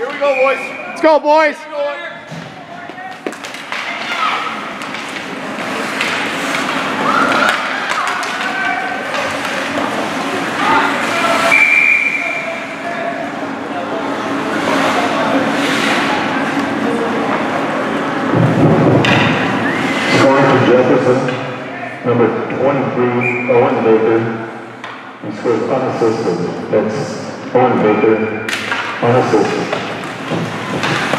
Here we go, boys. Let's go, boys. Scoring for Jefferson, number 23, Owen Baker. He scores unassisted. That's Owen Baker, unassisted. フフフ。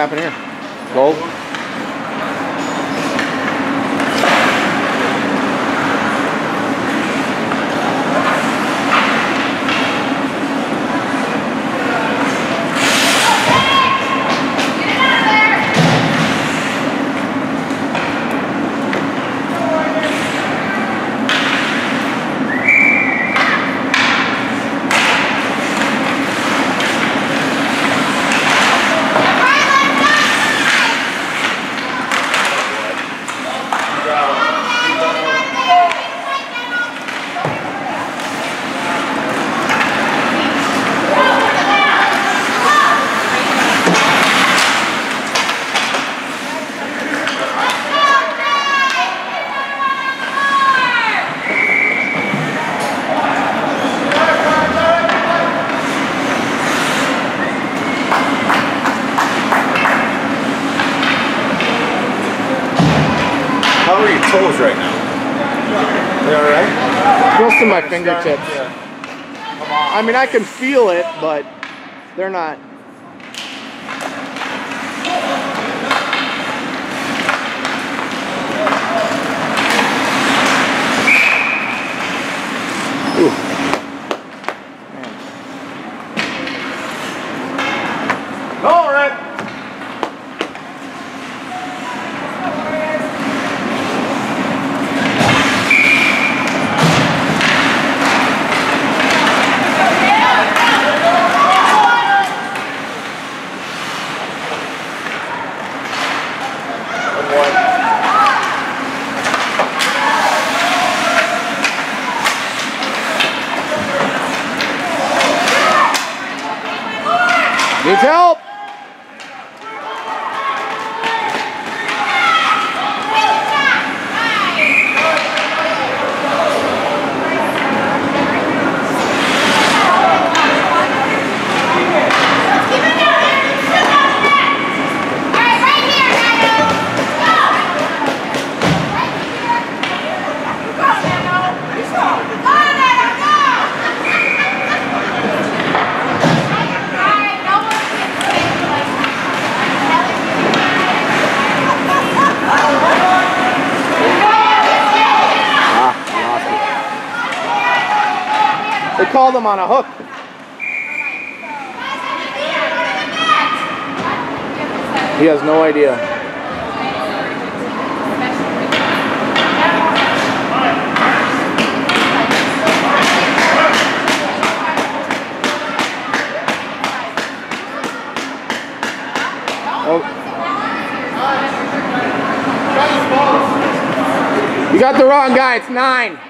What happened here? How are your toes right now? They all right? Close to my fingertips. I mean, I can feel it, but they're not. Needs help. Called him on a hook. He has no idea. Oh. You got the wrong guy. It's nine.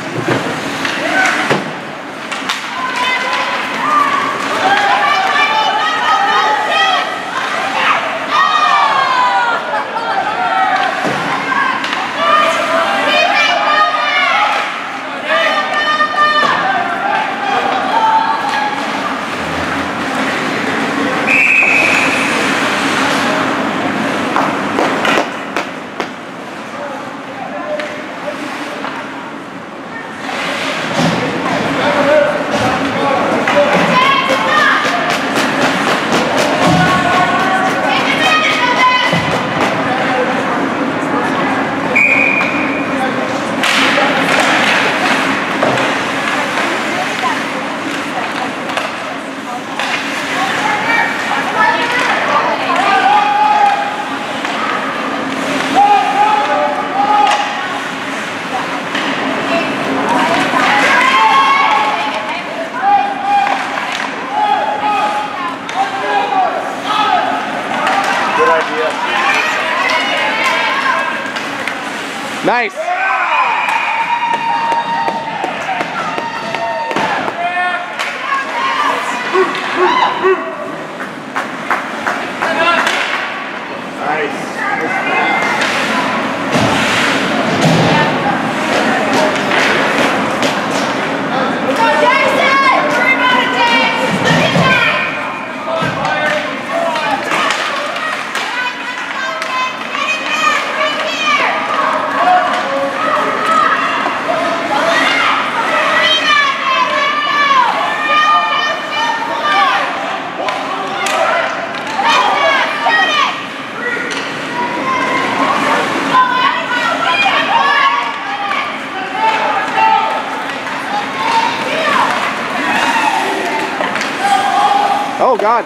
Oh God.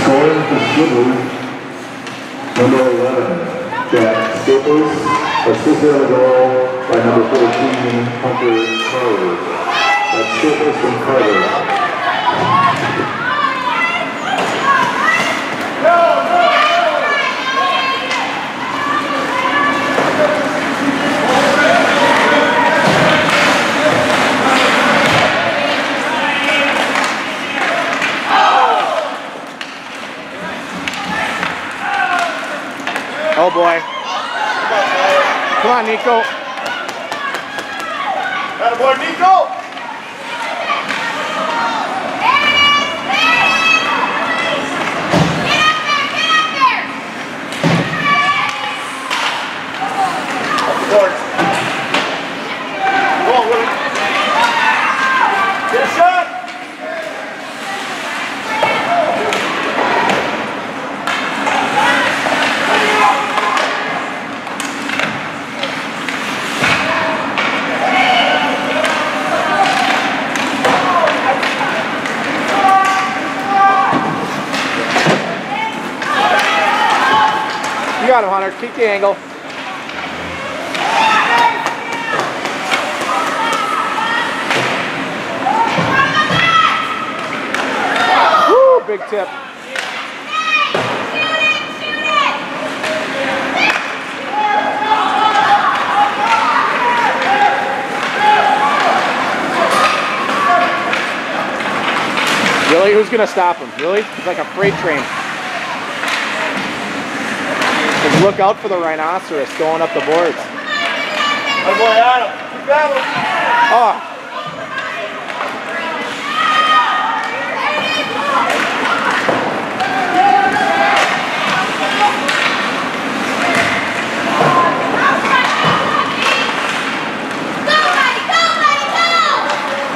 Scoring for Sibley, number 11, Jack Staples, assisted on the goal by number 14, Hunter Carter. That's Staples and Carter. Boy. Come on, Nico. Attaboy, Nico! Up the board. Go on, Willie. Get a shot! Keep the angle. Woo, big tip. Really? Who's gonna stop him? Really? He's like a freight train. Just look out for the rhinoceros going up the boards. Attaboy, Adam. Keep battling. Oh,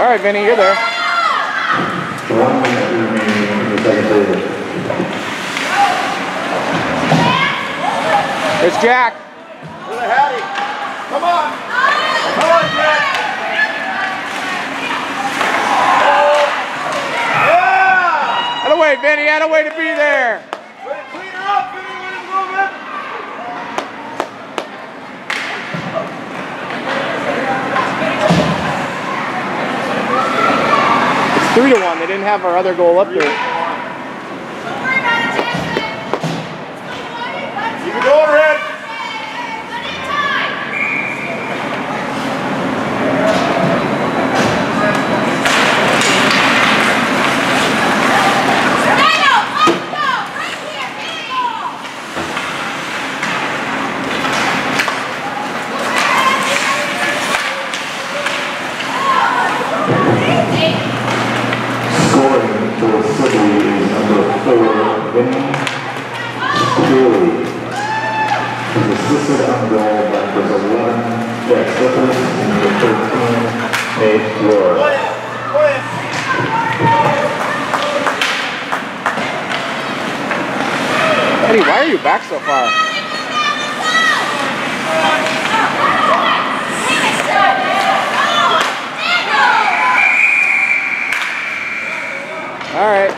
all right, Vinny, you're there. There's Jack. Where's the Hattie? Come on! Come on, Jack! Yeah! Out of way, Vinny. Out of way to be there. To clean her up, Vinny, when it's moving! It's three to one. They didn't have our other goal up there. Eddie, why are you back so far? All right.